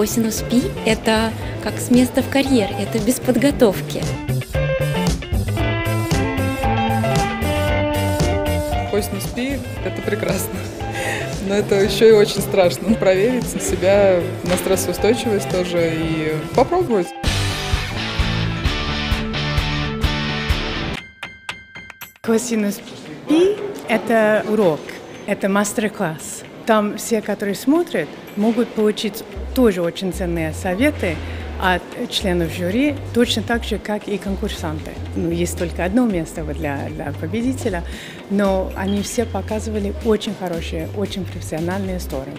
Косинус Пи – это как с места в карьер, это без подготовки. Косинус Пи – это прекрасно. Но это еще и очень страшно. Проверить себя на стрессоустойчивость тоже и попробовать. Косинус Пи – это урок, это мастер-класс. Там все, которые смотрят, могут получить тоже очень ценные советы от членов жюри, точно так же, как и конкурсанты. Ну, есть только одно место для, для победителя, но они все показывали очень хорошие, очень профессиональные стороны.